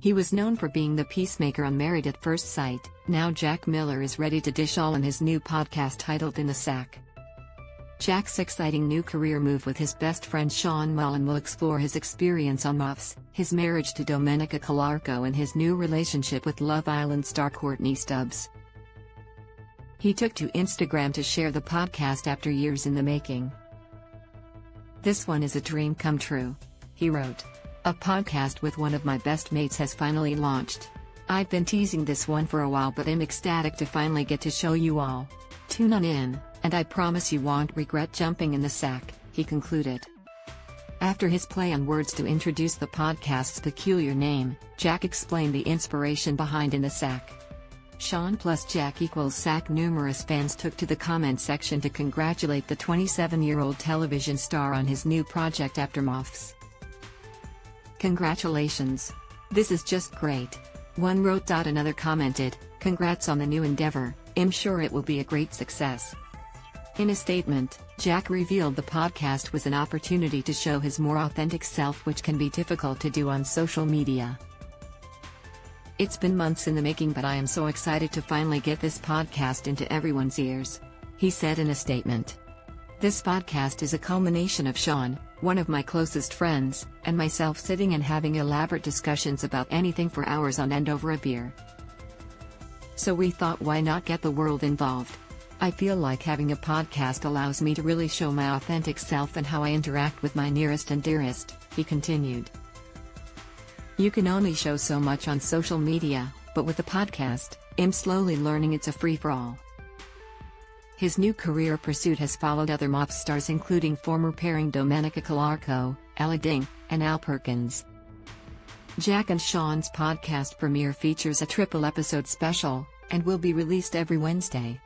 He was known for being the peacemaker on Married at First Sight. Now Jack Millar is ready to dish all in his new podcast titled In the Sack. Jack's exciting new career move with his best friend Sean Mullan will explore his experience on MAFS, his marriage to Domenica Calarco and his new relationship with Love Island star Courtney Stubbs. He took to Instagram to share the podcast after years in the making. This one is a dream come true. He wrote. A podcast with one of my best mates has finally launched. I've been teasing this one for a while but I'm ecstatic to finally get to show you all. Tune on in, and I promise you won't regret jumping in the sack, he concluded. After his play on words to introduce the podcast's peculiar name, Jack explained the inspiration behind In the Sack. Sean plus Jack equals Sack. Numerous fans took to the comment section to congratulate the 27 year old television star on his new project after MAFS. Congratulations. This is just great. One wrote. Another commented, Congrats on the new endeavor, I'm sure it will be a great success. In a statement, Jack revealed the podcast was an opportunity to show his more authentic self, which can be difficult to do on social media. It's been months in the making, but I am so excited to finally get this podcast into everyone's ears. He said in a statement. This podcast is a culmination of Sean, one of my closest friends, and myself sitting and having elaborate discussions about anything for hours on end over a beer. So we thought why not get the world involved? I feel like having a podcast allows me to really show my authentic self and how I interact with my nearest and dearest, he continued. You can only show so much on social media, but with a podcast, I'm slowly learning it's a free for all. His new career pursuit has followed other MAFS stars including former pairing Domenica Calarco, Ella Ding, and Al Perkins. Jack and Sean's podcast premiere features a triple episode special, and will be released every Wednesday.